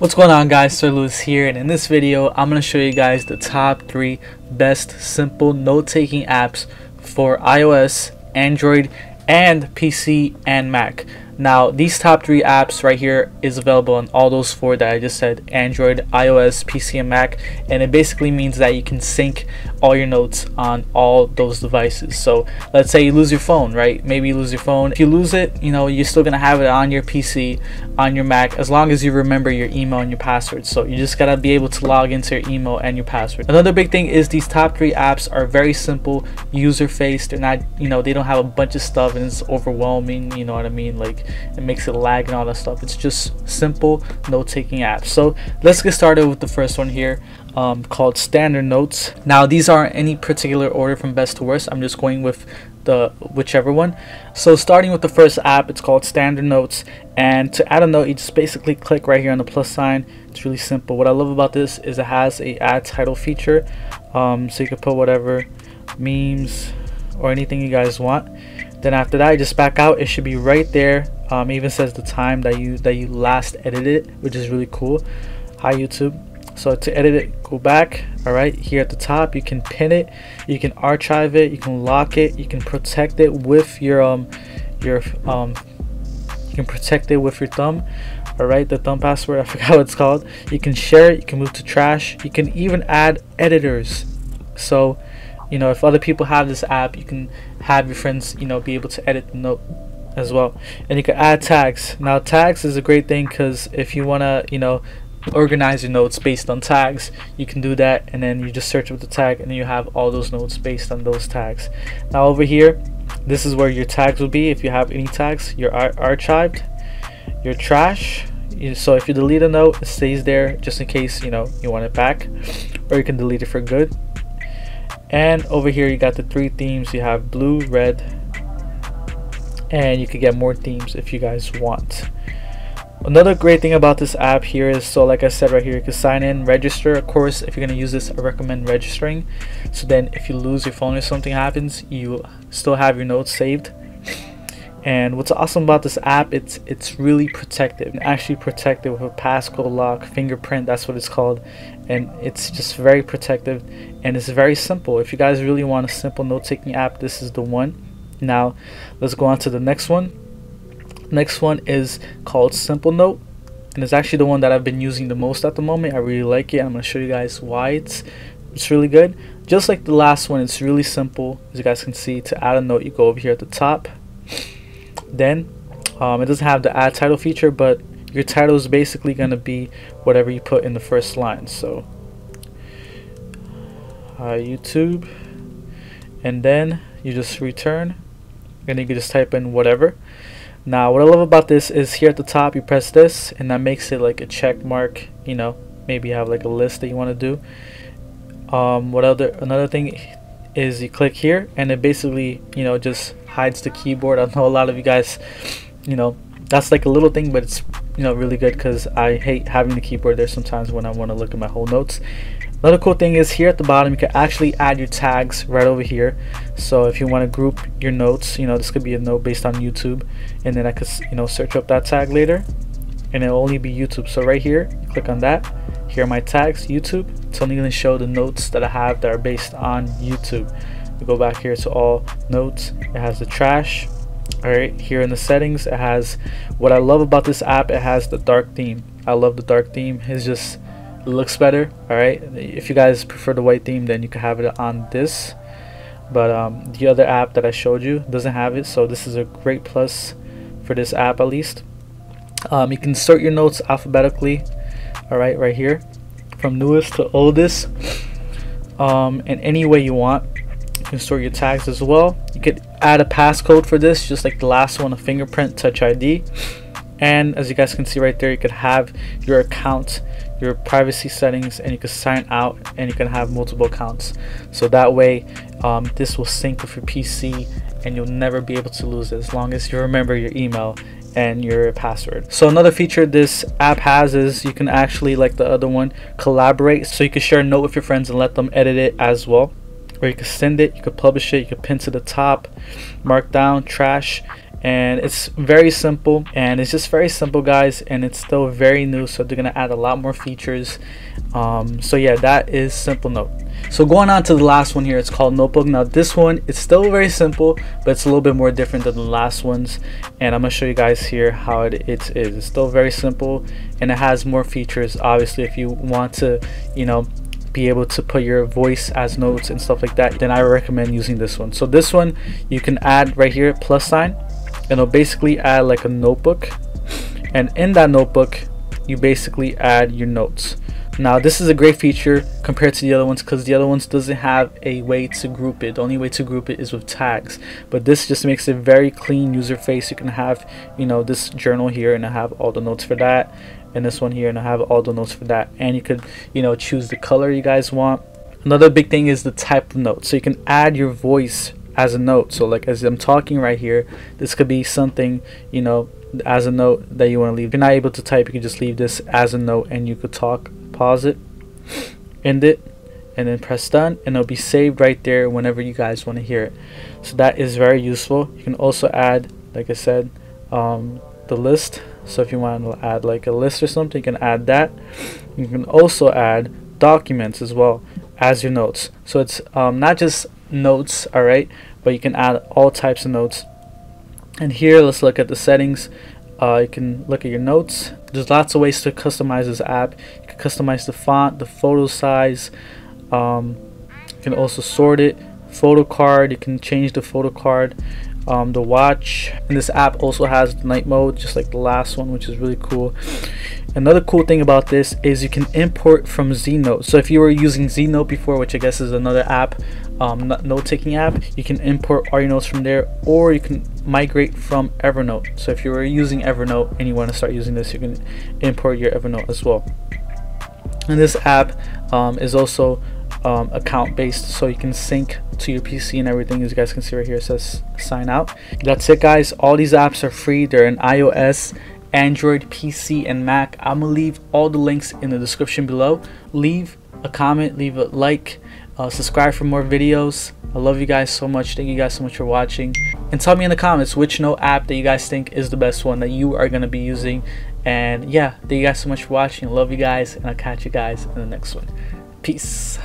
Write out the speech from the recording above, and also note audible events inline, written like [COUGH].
What's going on guys, Sir Luis here and in this video I'm going to show you guys the top 3 best simple note-taking apps for iOS, Android, and PC and Mac. Now, these top three apps right here is available on all those four that I just said, Android, iOS, PC, and Mac. And it basically means that you can sync all your notes on all those devices. So let's say you lose your phone, right? Maybe you lose your phone. If you lose it, you know, you're still gonna have it on your PC, on your Mac, as long as you remember your email and your password. So you just gotta be able to log into your email and your password. Another big thing is these top three apps are very simple, user face. They're not, you know, they don't have a bunch of stuff and it's overwhelming, you know what I mean? Like it makes it lag and all that stuff. It's just simple note-taking apps. So let's get started with the first one here um, called standard notes. Now these aren't any particular order from best to worst. I'm just going with the whichever one. So starting with the first app it's called standard notes. And to add a note you just basically click right here on the plus sign. It's really simple. What i love about this is it has a add title feature. Um, so you can put whatever memes or anything you guys want. Then after that you just back out. It should be right there um, even says the time that you that you last edited it which is really cool. Hi youtube. So to edit it go back all right here at the top you can pin it you can archive it you can lock it you can protect it with your um your um you can protect it with your thumb all right the thumb password [LAUGHS] i forgot what it's called. You can share it you can move to trash you can even add editors. So you know if other people have this app you can have your friends you know be able to edit the note as well. And you can add tags. Now tags is a great thing because if you want to you know organize your notes based on tags you can do that and then you just search with the tag and you have all those notes based on those tags. Now over here this is where your tags will be. If you have any tags you're ar archived your trash so if you delete a note it stays there just in case you know you want it back or you can delete it for good. And over here you got the three themes. You have blue red and you can get more themes if you guys want. Another great thing about this app here is so like i said right here you can sign in register. Of course if you're going to use this i recommend registering. So then if you lose your phone or something happens you still have your notes saved. And what's awesome about this app it's it's really protected actually protected with a passcode lock fingerprint that's what it's called. And it's just very protective and it's very simple. If you guys really want a simple note-taking app this is the one now let's go on to the next one. Next one is called simple note and it's actually the one that I've been using the most at the moment. I really like it. I'm gonna show you guys why it's it's really good. Just like the last one it's really simple. As you guys can see to add a note you go over here at the top. Then um, it doesn't have the add title feature but your title is basically to be whatever you put in the first line. So uh, YouTube. And then you just return and you can just type in whatever. Now what I love about this is here at the top you press this and that makes it like a check mark you know maybe you have like a list that you want to do. Um, what other another thing is you click here and it basically you know just hides the keyboard. I know a lot of you guys you know that's like a little thing but it's you know really good because I hate having the keyboard there sometimes when I want to look at my whole notes Another cool thing is here at the bottom you can actually add your tags right over here. So if you want to group your notes, you know this could be a note based on YouTube, and then I could you know search up that tag later, and it'll only be YouTube. So right here, click on that. Here are my tags, YouTube. It's only going to show the notes that I have that are based on YouTube. We go back here to all notes. It has the trash. All right, here in the settings, it has what I love about this app. It has the dark theme. I love the dark theme. It's just looks better all right if you guys prefer the white theme then you can have it on this. But um, the other app that I showed you doesn't have it so this is a great plus for this app at least. Um, you can sort your notes alphabetically all right right here from newest to oldest. Um, in any way you want you can store your tags as well. You could add a passcode for this just like the last one a fingerprint touch ID and as you guys can see right there you could have your account your privacy settings and you can sign out and you can have multiple accounts. So that way um, this will sync with your PC and you'll never be able to lose it as long as you remember your email and your password. So another feature this app has is you can actually like the other one collaborate. So you can share a note with your friends and let them edit it as well. Or you can send it you can publish it you can pin to the top mark down trash and it's very simple and it's just very simple guys and it's still very new so they're gonna add a lot more features. Um, so yeah that is simple note. So going on to the last one here it's called notebook. Now this one it's still very simple but it's a little bit more different than the last ones and i'm gonna show you guys here how it, it is. It's still very simple and it has more features obviously if you want to you know be able to put your voice as notes and stuff like that then i recommend using this one. So this one you can add right here plus sign it'll basically add like a notebook. And in that notebook you basically add your notes. Now this is a great feature compared to the other ones because the other ones doesn't have a way to group it. The only way to group it is with tags. But this just makes it very clean user face. You can have you know this journal here and I have all the notes for that and this one here and I have all the notes for that. And you could you know choose the color you guys want. Another big thing is the type of note so you can add your voice as a note. So like as I'm talking right here this could be something you know as a note that you want to leave. If you're not able to type you can just leave this as a note and you could talk pause it end it and then press done and it'll be saved right there whenever you guys want to hear it. So that is very useful. You can also add like I said um, the list. So if you want to add like a list or something you can add that. You can also add documents as well as your notes. So it's um, not just notes all right? But you can add all types of notes. And here let's look at the settings. Uh, you can look at your notes. There's lots of ways to customize this app. You can customize the font the photo size. Um, you can also sort it. Photo card you can change the photo card. Um, the watch. And this app also has night mode just like the last one which is really cool. Another cool thing about this is you can import from Zenote. So if you were using Zenote before which I guess is another app um, note-taking app. You can import all your notes from there or you can migrate from Evernote. So if you were using Evernote and you want to start using this you can import your Evernote as well. And this app um, is also um, account based so you can sync to your PC and everything as you guys can see right here it says sign out. That's it guys. All these apps are free. They're in iOS Android PC and Mac. I'm gonna leave all the links in the description below. Leave a comment leave a like uh, subscribe for more videos. I love you guys so much. Thank you guys so much for watching. And tell me in the comments which note app that you guys think is the best one that you are going to be using. And yeah thank you guys so much for watching. Love you guys and I'll catch you guys in the next one. Peace.